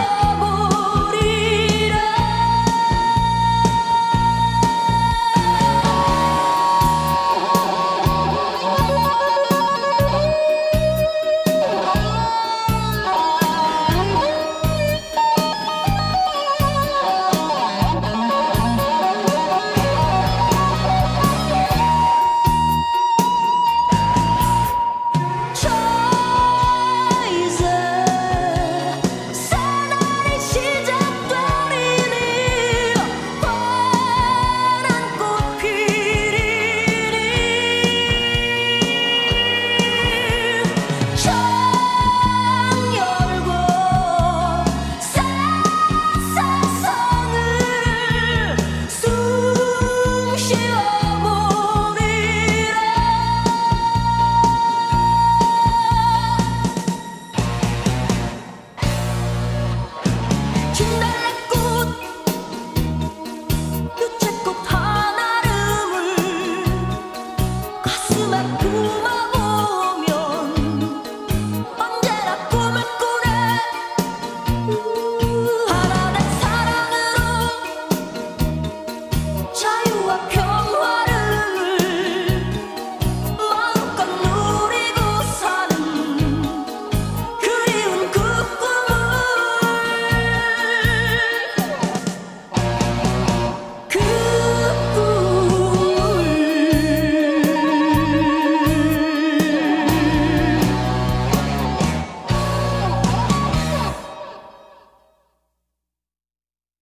Thank you. you know